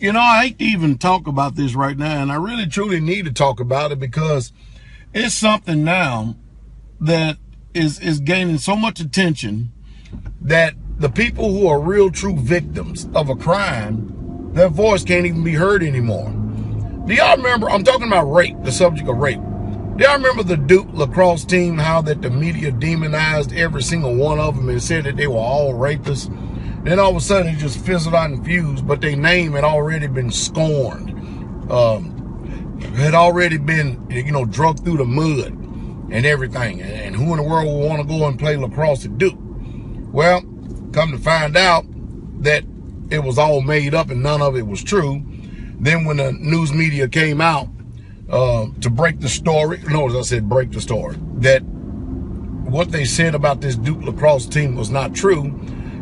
you know, I hate to even talk about this right now, and I really truly need to talk about it because it's something now that is is gaining so much attention that the people who are real true victims of a crime, their voice can't even be heard anymore. Do y'all remember? I'm talking about rape, the subject of rape. Do y'all remember the Duke lacrosse team? How that the media demonized every single one of them and said that they were all rapists. Then all of a sudden it just fizzled out and fused, but their name had already been scorned. Um, had already been, you know, drugged through the mud and everything. And who in the world would want to go and play lacrosse at Duke? Well, come to find out that it was all made up and none of it was true. Then when the news media came out uh, to break the story, no, as I said, break the story, that what they said about this Duke lacrosse team was not true.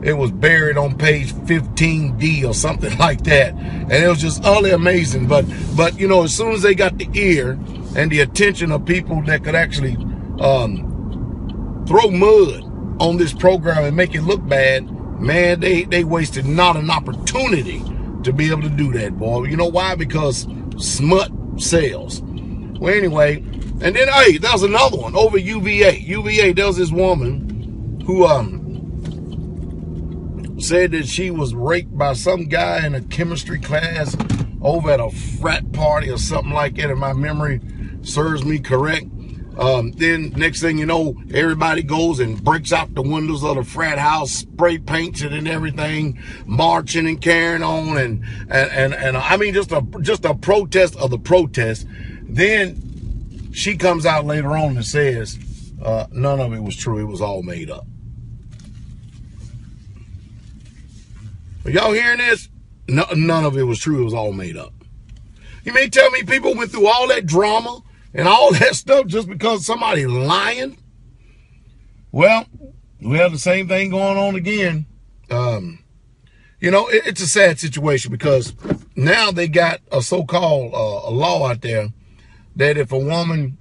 It was buried on page 15D or something like that. And it was just utterly amazing. But, but you know, as soon as they got the ear and the attention of people that could actually um, throw mud on this program and make it look bad, man, they, they wasted not an opportunity to be able to do that, boy. You know why? Because smut sells. Well, anyway, and then, hey, that was another one over UVA. UVA, there was this woman who um said that she was raped by some guy in a chemistry class over at a frat party or something like that, if my memory serves me correct. Um, then next thing you know, everybody goes and breaks out the windows of the frat house, spray paints it and everything, marching and carrying on, and and and, and I mean just a just a protest of the protest. Then she comes out later on and says uh, none of it was true; it was all made up. Y'all hearing this? No, none of it was true; it was all made up. You may tell me people went through all that drama and all that stuff just because somebody lying? Well, we have the same thing going on again. Um, you know, it, it's a sad situation because now they got a so-called uh, a law out there that if a woman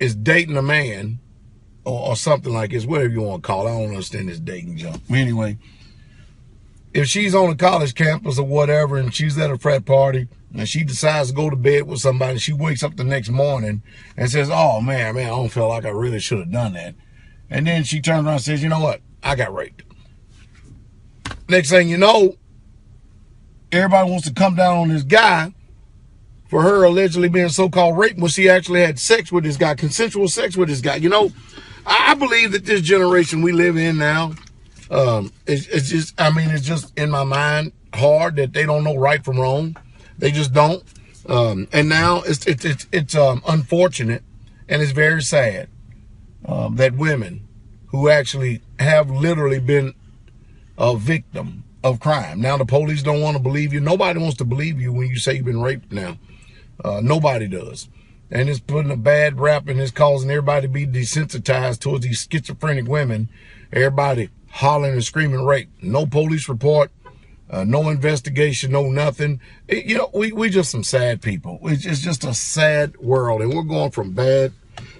is dating a man or, or something like this, whatever you want to call it, I don't understand this dating jump. Anyway, if she's on a college campus or whatever and she's at a frat party and she decides to go to bed with somebody, she wakes up the next morning and says, oh man, man, I don't feel like I really should have done that. And then she turns around and says, you know what? I got raped. Next thing you know, everybody wants to come down on this guy for her allegedly being so-called raped when she actually had sex with this guy, consensual sex with this guy. You know, I believe that this generation we live in now, um, it's, it's just, I mean, it's just in my mind hard that they don't know right from wrong. They just don't. Um, and now it's, it's, it's, it's um, unfortunate and it's very sad um, that women who actually have literally been a victim of crime. Now the police don't want to believe you. Nobody wants to believe you when you say you've been raped now. Uh, nobody does. And it's putting a bad rap and it's causing everybody to be desensitized towards these schizophrenic women. Everybody hollering and screaming rape. No police report, uh, no investigation, no nothing. It, you know, we, we just some sad people. It's, it's just a sad world and we're going from bad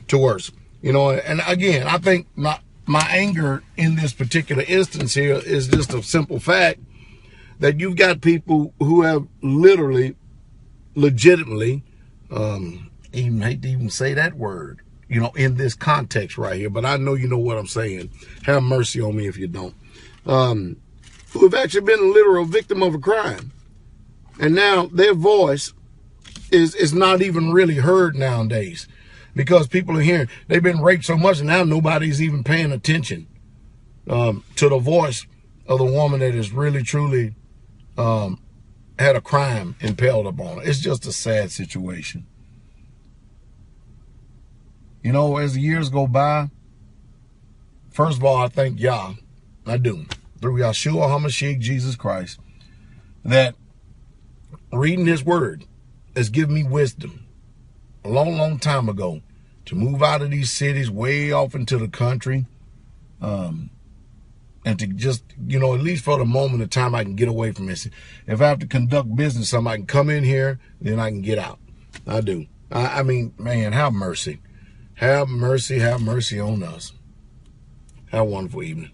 to worse. You know, and again, I think my, my anger in this particular instance here is just a simple fact that you've got people who have literally, legitimately, um, even hate to even say that word, you know, in this context right here, but I know you know what I'm saying. Have mercy on me if you don't. Um, who have actually been a literal victim of a crime. And now their voice is, is not even really heard nowadays because people are hearing, they've been raped so much and now nobody's even paying attention um, to the voice of the woman that is really, truly um, had a crime impelled upon her. It's just a sad situation. You know, as the years go by, first of all, I thank Yah. I do. Through Yahshua HaMashiach, Jesus Christ, that reading his word has given me wisdom a long, long time ago to move out of these cities way off into the country. Um, and to just, you know, at least for the moment of time, I can get away from this. If I have to conduct business, I can come in here, then I can get out. I do. I, I mean, man, have mercy. Have mercy, have mercy on us. Have a wonderful evening.